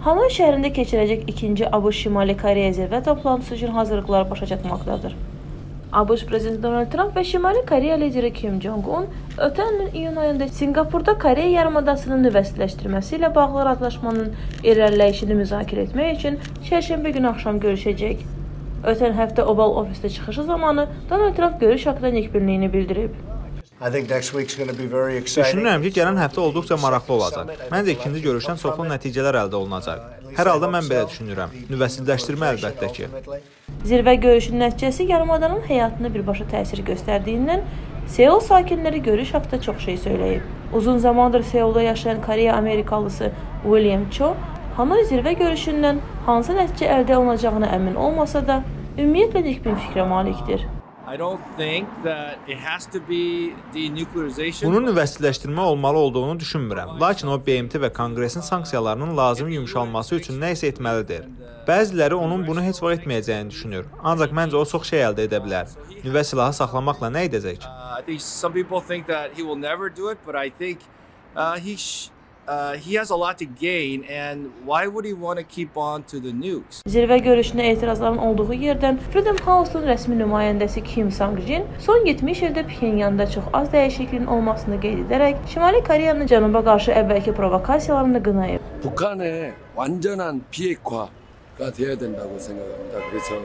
Hanoy şəhərində keçiriləcək ikinci ABŞ Şimali Koreya zirvə toplantısı üçün hazırlıqlar başa çatmaqdadır. ABŞ prezidenti Donald Trump və Şimali Koreya lideri Kim Jong-un ötən ilin iyun ayında Sinqapurda Koreya yarımadasının nüvəsizləşdirməsi ilə bağlı razılaşmanın irəliləyişini müzakirə etmək üçün çərşənbə günü axşam görüşəcək. Ötən həftə Oval ofisdə çıxışı zamanı Donald Trump görüş haqqında nikbinliyini bildirib. Düşünürəm ki, gələn həftə olduqca maraqlı olacaq. Məncə ikinci görüşdən çoxlu nəticələr əldə olunacaq. Hər halda mən belə düşünürəm. Nüvəsizləşdirmə əlbəttə ki. Zirvə görüşünün nəticəsi yarımadanın həyatına birbaşa təsir göstərdiyindən Seul sakinləri görüş haqqında çox şey söyləyib. Uzun zamandır Seulda yaşayan Koreya Amerikalısı William Cho Hanoy zirvə görüşündən hansı nəticə əldə olunacağına əmin olmasa da, ümumiyyətlə nikbin fikrə malikdir. I don't think that it has to be denuclearization. Bunun nüvəsizləşdirmə olmalı olduğunu düşünmürəm. Lakin o BMT və Konqresin sanksiyalarının lazımi yumşalması üçün nə isə etməlidir. Bəziləri onun bunu heç vaxt etməyəcəyini düşünür. Ancaq məncə o çox şey əldə edə bilər. Nüvə silahı saxlamaqla nə edəcək? Uh, I think some people think that he will never do it, but I think uh, he uh, he has a lot to gain, and why would he want to keep on to the nukes? Zirvə görüşünə etirazların olduğu yerdən Freedom House-un rəsmi nümayəndəsi Kim Sang-jin son 70 ildə Pxenyanda çox az dəyişikliyin olmasını qeyd edərək Şimali Koreyanın cənuba qarşı əvvəlki provokasiyalarını qınayıb. 북한의 완전한 비핵화가 돼야 된다고 생각합니다. 그래서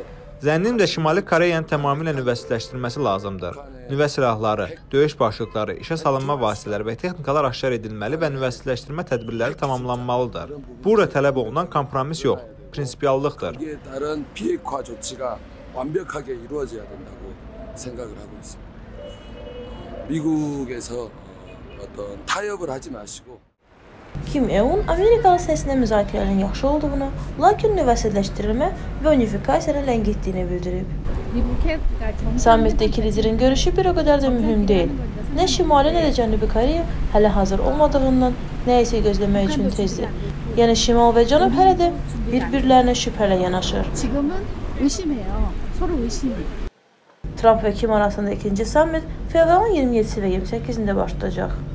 Zənnimcə Şimali Koreyanın tamamilə nüvəsizləşdirməsi lazımdır. Nüvə silahları, döyüş başlıqları, işə salınma vasitələri və texnikalar aşkar edilməli və nüvəsizləşdirmə tədbirləri tamamlanmalıdır. Burada tələb olunan kompromis yox, prinsipiallıqdır. 이에 따른 비핵화 조치가 완벽하게 이루어져야 된다고 생각을 하고 있습니다. 미국에서 어떤 타협을 하지 마시고 Kim Eun Amerikalı səsinə müzakirələrin yaxşı olduğunu, lakin nüvəsizləşdirilmə və unifikasiyanı ləngitdiyini bildirib. Sammitdə iki liderin görüşü bir o qədər də mühüm deyil. Nə Şimali, nə də Cənubi Koreya hələ hazır olmadığından nə isə gözləmək üçün tezdir. Yəni Şimal və Cənub hələ də bir-birlərinə şübhələ yanaşır. Tramp və Kim arasında ikinci sammit fevralın 27-si və 28-də başlayacaq.